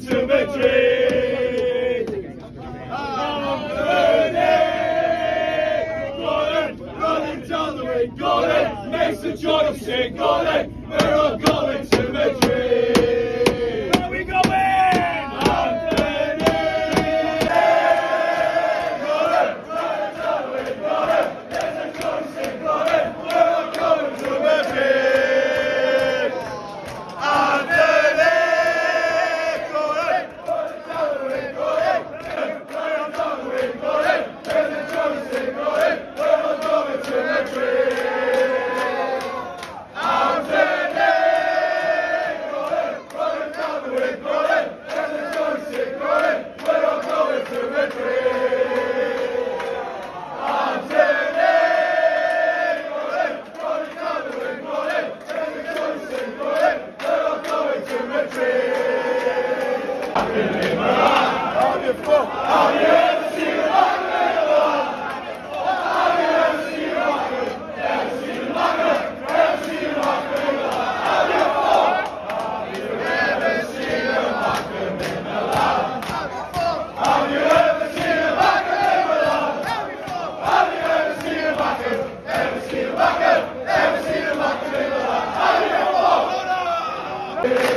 to down the way, Gordon, Mason Jordan, say Gordon, we're Thank you.